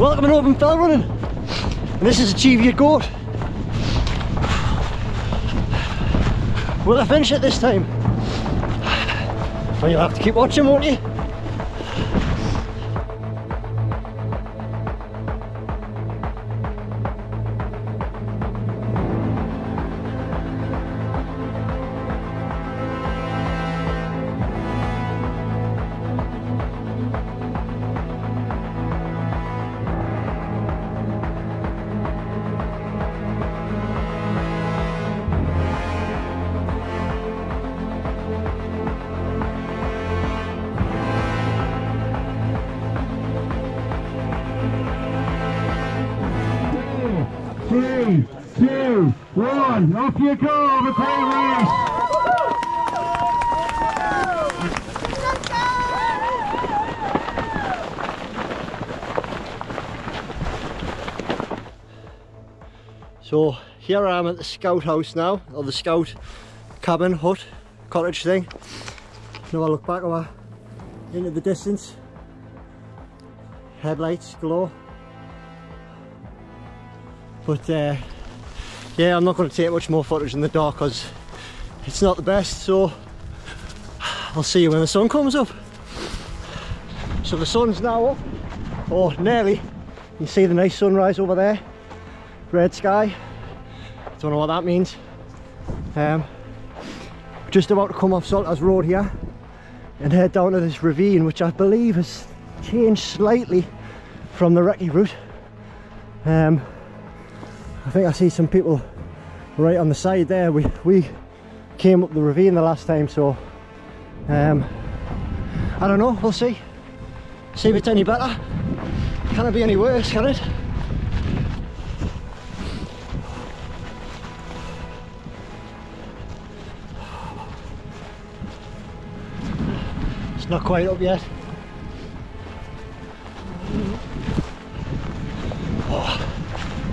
Welcome to Open Fell Running. And this is a Cheviot goat. Will I finish it this time? Well, you'll have to keep watching, won't you? Three, two, one, off you go, the great race! So here I am at the scout house now, or the scout cabin, hut, cottage thing. Now I look back oh, over into the distance. Headlights glow. But uh, yeah, I'm not going to take much more footage in the dark because it's not the best. So I'll see you when the sun comes up. So the sun's now up, or nearly. You see the nice sunrise over there red sky don't know what that means um, just about to come off Salters Road here and head down to this ravine which I believe has changed slightly from the recce route um, I think I see some people right on the side there. We, we came up the ravine the last time so um, I don't know. We'll see. See if it's any better. Can it be any worse can it? It's not quite up yet.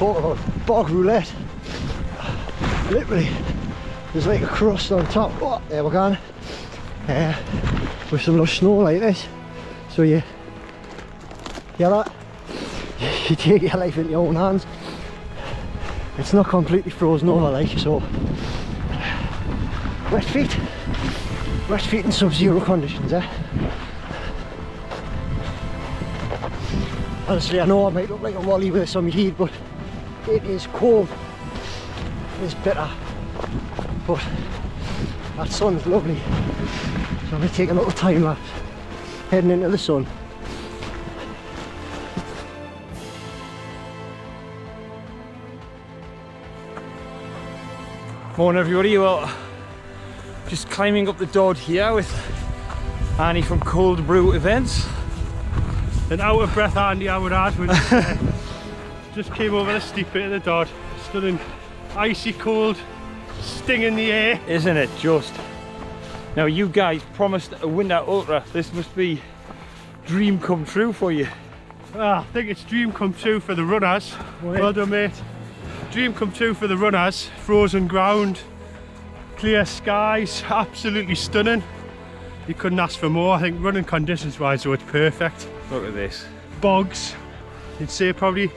Talk about bog roulette. Literally, there's like a crust on top. Oh, there we're going. Uh, with some lush snow like this. So you, hear that? You take your life into your own hands. It's not completely frozen over like so. Wet feet. Wet feet in sub-zero conditions, eh? Honestly, I know I might look like a wally with some heat, but it is cold. It's bitter. But that sun's lovely. So I'm going to take a little time lapse heading into the sun. Morning everybody, well just climbing up the Dodd here with Annie from Cold Brew Events. An out of breath Andy I would add with, just came over the steep bit of the Dodd. Stood in icy cold, sting in the air. Isn't it just? Now you guys promised a winter ultra. This must be dream come true for you. Ah, I think it's dream come true for the runners. Well done mate. Dream come true for the runners. Frozen ground, clear skies, absolutely stunning. You couldn't ask for more. I think running conditions wise, so it's perfect. Look at this. Bogs, you'd say probably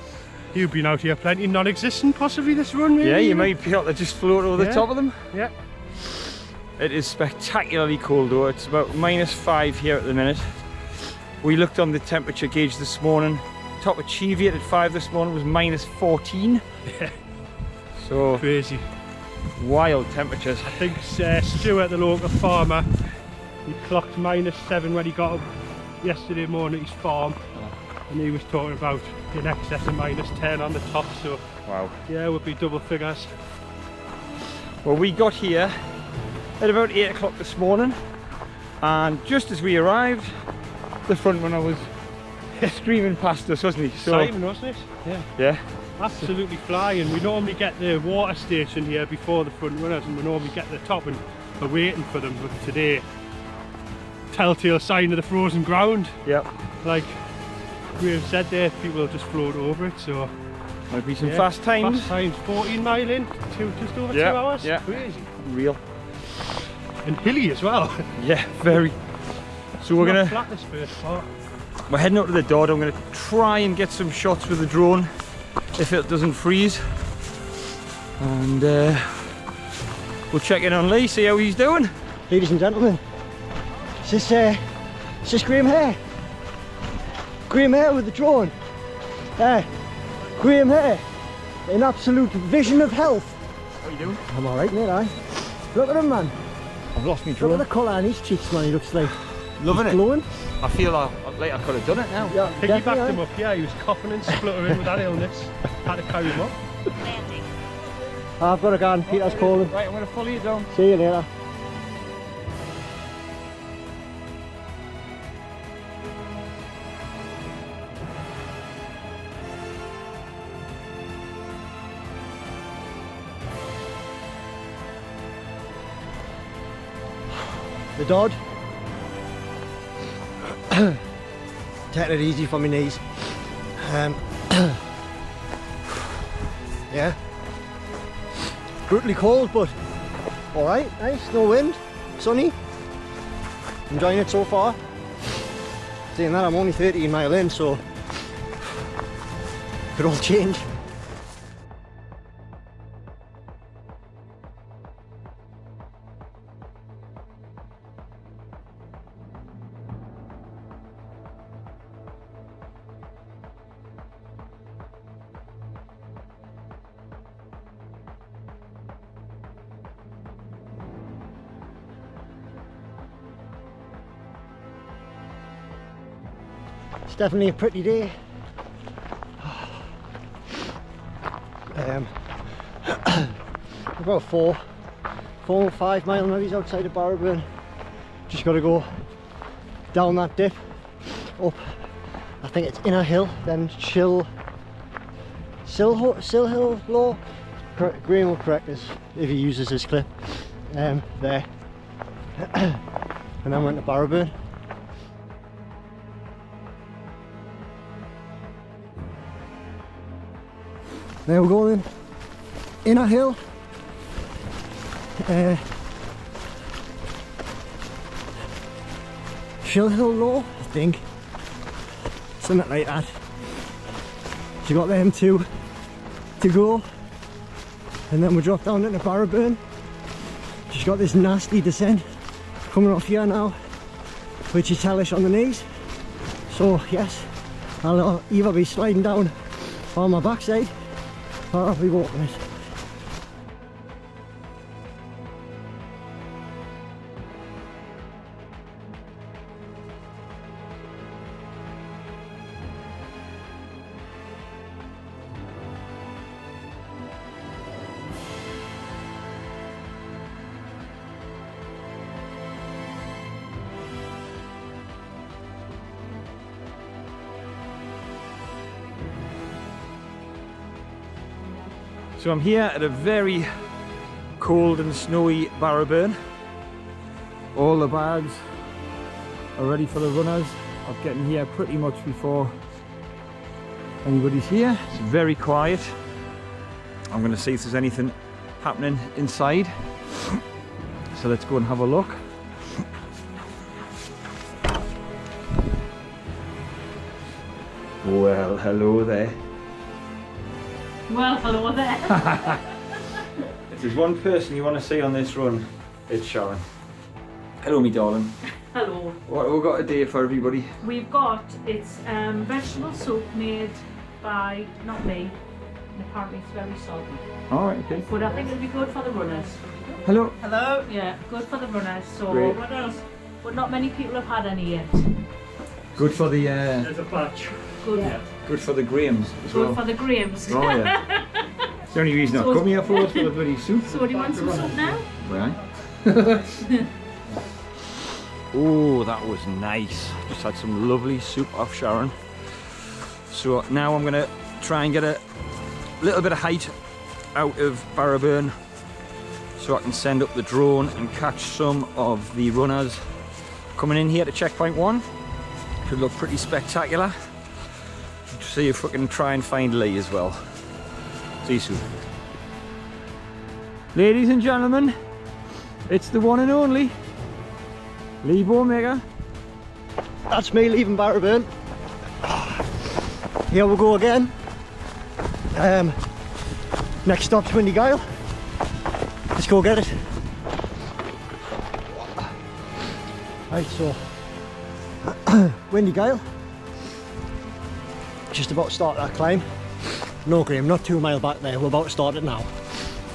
you've been out here plenty non-existent possibly this run maybe Yeah, you might be able to just float over Yeah. the top of them. Yeah. It is spectacularly cold though. It's about minus five here at the minute. We looked on the temperature gauge this morning. Top of Cheviot at five this morning was minus 14. Yeah. So Crazy. wild temperatures. I think uh, Stuart, the local farmer, he clocked minus seven when he got up yesterday morning at his farm. And he was talking about in excess of minus 10 on the top, so Wow. yeah, would be double figures. Well, we got here at about 8 o'clock this morning, and just as we arrived, the front runner was screaming past us, wasn't he? So, Exciting, wasn't it? Yeah. yeah, Absolutely flying. We normally get the water station here before the front runners and we normally get the top and we're waiting for them, but today, telltale sign of the frozen ground. yep. Like we have said there, people have just float over it, so Might be some yeah, fast times. Fast times, 14 mile in, two, just over Yeah, two hours. yeah. Crazy. Real. And hilly as well. Yeah, very. So we're gonna flat this first part. we're heading up to the Dodd. I'm going to try and get some shots with the drone if it doesn't freeze. And uh, we'll check in on Lee, see how he's doing. Ladies and gentlemen, is this, uh, is this Graeme Hare? Graeme Hare with the drone. Uh, Graeme Hare, an absolute vision of health. What are you doing? I'm alright, mate, aye. Look at him, man. I've lost my drone. Look at the colour on his cheeks, man. He looks like Loving he's glowing. I feel like, like I could have done it now. Yeah, Piggybacked definitely, him up, yeah, he was coughing and spluttering with that illness. Had to carry him up. I've got a gun. Peter's calling. Right, I'm going to follow you down. See you later. The Dodd. Taking it easy for my knees. Um, yeah. Brutally cold, but all right, nice, no wind, sunny. Enjoying it so far. Saying that, I'm only 13 mile in, so could all change. Definitely a pretty day. Um, about four, four or five mile maybe outside of Barrowburn. Just got to go down that dip, up. I think it's Inner Hill, then Chill, Sill, Sill Hill Law. Graeme will correct us if he uses this clip. Um, there, and then went to Barrowburn. Now we're going in a hill. Uh, Shill Hill Low, I think. Something like that. So you got them two to go. And then we drop down into Barrowburn. Just got this nasty descent coming off here now, which is hellish on the knees. So yes, I'll uh, either be sliding down on my backside or So I'm here at a very cold and snowy Barrowburn. All the bags are ready for the runners. I'm getting here pretty much before anybody's here. It's very quiet. I'm going to see if there's anything happening inside. So let's go and have a look. Well, hello there. Well, hello there. If there's one person you want to see on this run, it's Sharon. Hello, me darling. hello. What we've got a day for everybody. We've got it's um, vegetable soup made by not me. And apparently it's very salty. All right, okay. But I think it'll be good for the runners. Hello. Hello. Yeah, good for the runners. So Great. what else? But not many people have had any yet. Good for the uh, There's a batch. Good. Good for the Graemes as Good well. for the Graemes. Oh yeah. it's the only reason I've So- come here for was for the bloody soup. So do you want some soup now? Right. oh, that was nice. Just had some lovely soup off Sharon. So now I'm gonna try and get a little bit of height out of Barrowburn so I can send up the drone and catch some of the runners coming in here to checkpoint one. Should look pretty spectacular. See if we can try and find Lee as well. See you soon. Ladies and gentlemen, it's the one and only Lee Bowmaker. That's me leaving Barrowburn. here we go again. Um, next stop's Windy Gyle. Let's go get it. Right, so Windy Gyle. Just about to start that climb. No Graeme, not two mile back there. We're about to start it now.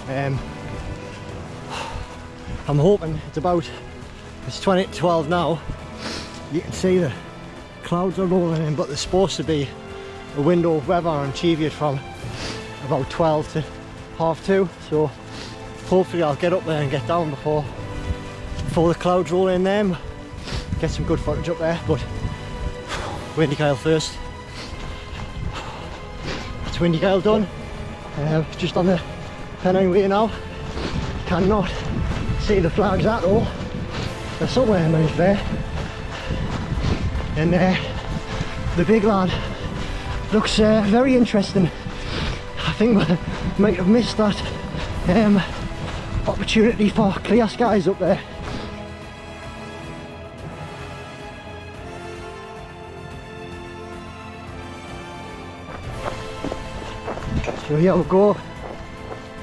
Um, I'm hoping it's about it's 20 to 12 now. You can see the clouds are rolling in, but there's supposed to be a window of weather on Cheviot from about 12 to half two. So hopefully I'll get up there and get down before before the clouds roll in then. Get some good footage up there, but Windy Gyle first. That's Windy Gyle done. Uh, just on the Pennine Way now. Cannot see the flags at all. They're somewhere in there. And uh, the big lad looks uh, very interesting. I think we might have missed that um, opportunity for clear skies up there. So here we go,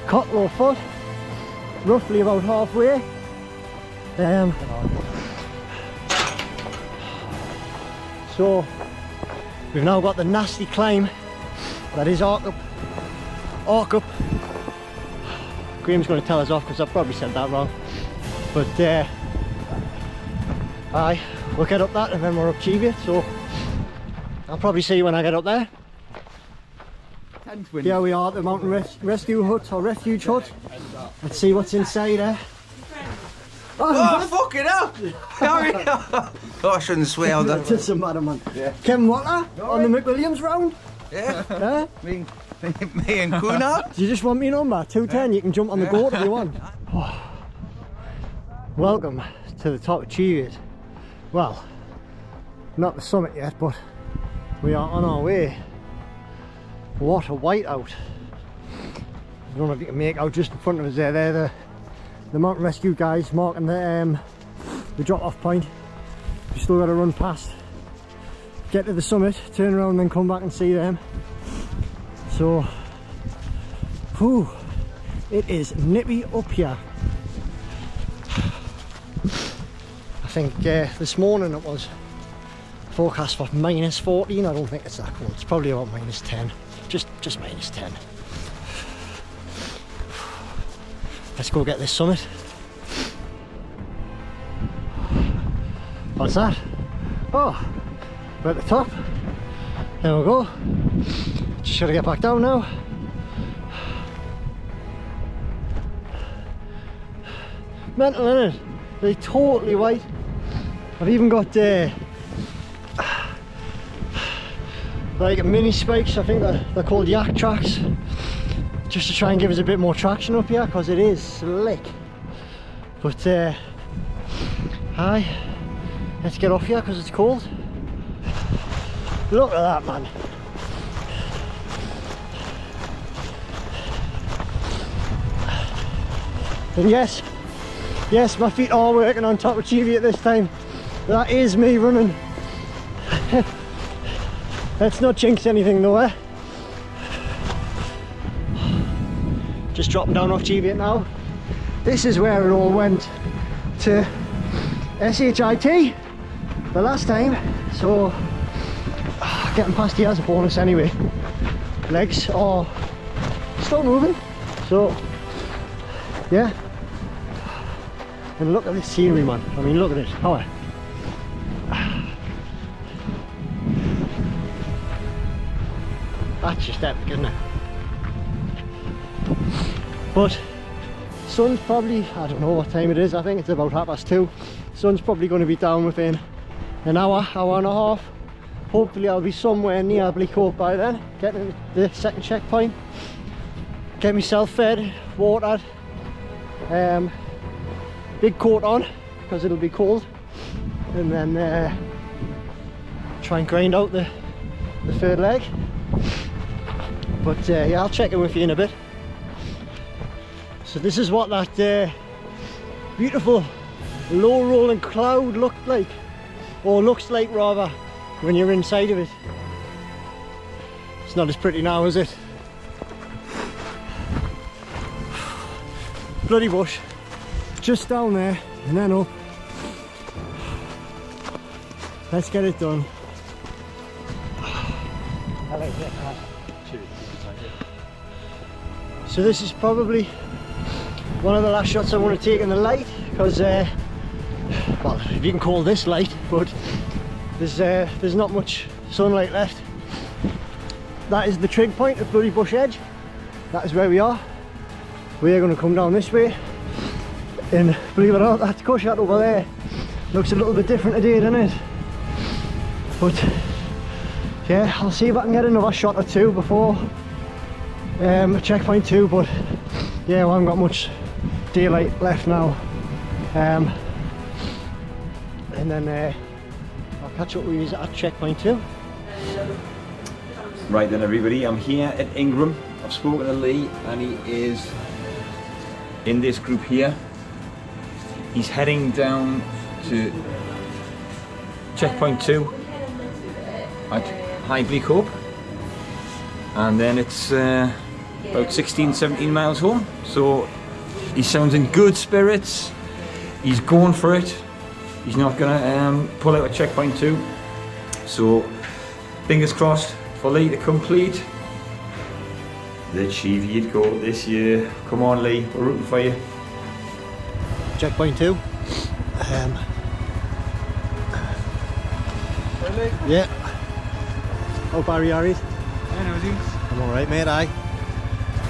Cocklawfoot, roughly about halfway. Um, so we've now got the nasty climb that is Ark Up. Ark Up. Graeme's going to tell us off because I've probably said that wrong. But uh, aye, we'll get up that and then we're up Cheviot. So I'll probably see you when I get up there. Here we are at the mountain res rescue hut or refuge hut. Let's see what's inside there. Oh, fuck it up! Sorry. oh, I shouldn't swear. That That. doesn't matter, man. Yeah. Ken Water on the McWilliams round. Yeah. Eh? Me, me and Kuna. Do you just want me number? 210, you can jump on the goat if you want. Welcome to the top of Cheviot. Well, not the summit yet, but we are on our way. What a whiteout. I don't know if you can make out just in front of us there, they're the, the mountain rescue guys marking the, um, the drop off point. We've still got to run past, get to the summit, turn around and then come back and see them. So, whew, it is nippy up here. I think uh, this morning it was forecast for minus 14. I don't think it's that cold. It's probably about minus 10. Just, just minus 10. Let's go get this summit. What's that? Oh, we're at the top. There we go. Just gotta get back down now. Mental, innit? They're totally white. I've even got uh, like mini spikes, I think they're, they're called Yaktrax. Just to try and give us a bit more traction up here because it is slick. But uh, hi, let's get off here because it's cold. Look at that man. And yes, yes, my feet are working on top of TV at this time. That is me running. Let's not jinx anything though, eh? Just dropping down off Cheviot now. This is where it all went to SHIT the last time. So getting past here as a bonus anyway. Legs are still moving. So yeah. And look at this scenery man. I mean look at it. How That's just epic, isn't it? But sun's probably, I don't know what time it is, I think it's about half past two. Sun's probably going to be down within an hour, hour and a half. Hopefully I'll be somewhere near Bleakhope by then, getting the second checkpoint. Get myself fed, watered, um, big coat on because it'll be cold and then uh, try and grind out the, the third leg. But uh, yeah, I'll check in with you in a bit. So this is what that uh, beautiful low rolling cloud looked like, or looks like rather, when you're inside of it. It's not as pretty now, is it? Bloody bush. Just down there and then up. Let's get it done. So this is probably one of the last shots I want to take in the light because, uh, well, if you can call this light, but there's uh, there's not much sunlight left. That is the trig point of Bloody Bush Edge. That is where we are. We are going to come down this way, and believe it or not, that cushat over there looks a little bit different today, doesn't it? But yeah, I'll see if I can get another shot or two before um, checkpoint two. But yeah, we haven't got much daylight left now. Um, and then uh, I'll catch up with you at checkpoint two. Right then everybody, I'm here at Ingram. I've spoken to Lee and he is in this group here. He's heading down to checkpoint two at High Bleak Hope. And then it's uh, about 16, 17 miles home. So he sounds in good spirits. He's going for it. He's not gonna um, pull out at checkpoint two. So fingers crossed for Lee to complete the Cheviot goat this year. Come on Lee, we're rooting for you. checkpoint two. Um, yeah. Oh, Barry Harris. I know, dude. I'm alright, mate. Aye.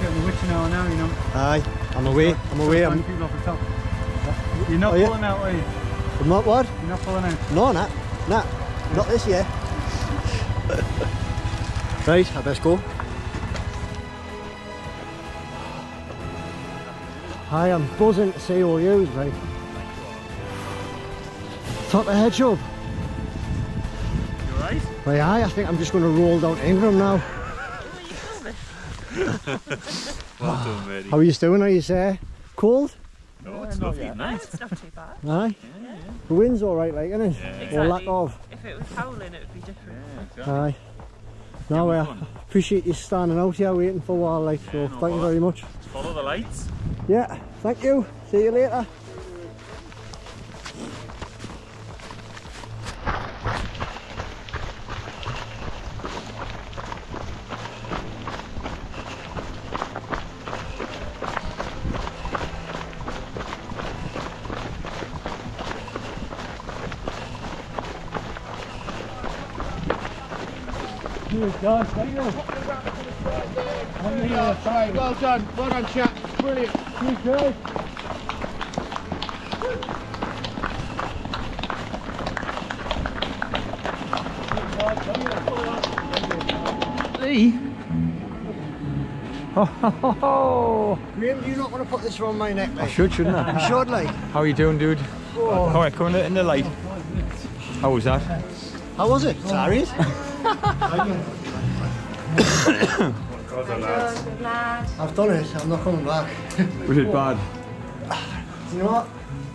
Getting the witching hour now, you know. Aye. I'm away. I'm away. I'm, people off the top. You're not Oh, yeah. pulling out, are you? I'm not what? You're not pulling out. No, not. Nah. Not this year. right, I best go. Hi, I'm buzzing to see all yous, right? Top of head job. You alright? Right, aye, I think I'm just going to roll down Ingram now. Well done, matey. How are you doing? Are you uh, cold? No, it's lovely. No, it's not too bad. Aye. The wind's alright, like, isn't it? Or lack Exactly. of. If it was howling, it would be different. Aye. No, I appreciate you standing out here waiting for a while, like, so thank you very much. Follow the lights. Yeah, thank you. See you later. Well done. Well done, chap. Brilliant. Lee? Graeme, do you not want to put this around my neck, I mate? should, shouldn't I? You should, like. How are you doing, dude? Oh. Alright, coming in the light. How was that? How was it? Sorry. I've done it. I'm not coming back. we did bad? Do You know what?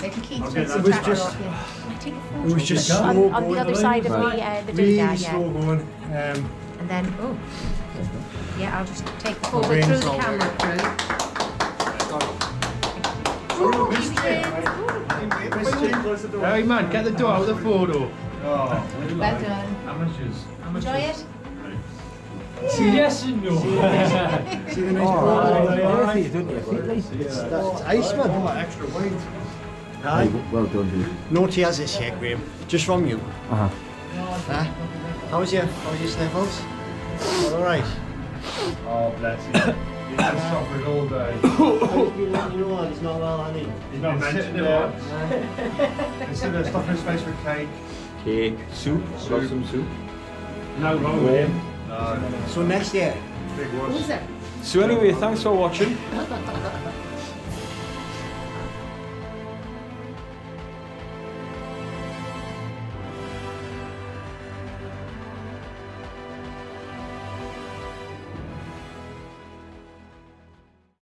It It was just, it was just slow on, going. on the other side of the, uh, the really doodah, slow yeah. going. Um, And then, oh, yeah, I'll just take the forward brain's through the not camera through. Hey man, get the door out of the photo. Well done. Amateurs. Enjoy it. Yes and no. see the nice oh, That's ice, man. Extra weight. Aye. Well done, dude. No tears this year, Graeme. Just from you. Uh-huh. Huh? How was your, how was your sniffles? All right. Oh, bless you. He's been suffering all day. you know what? It's not well, honey. He's not mentioned it. Instead of stuffing his face with cake. Cake, soup, got some soup. No wrong with him. No, So next year, big ones. Who's it? So anyway, thanks for watching.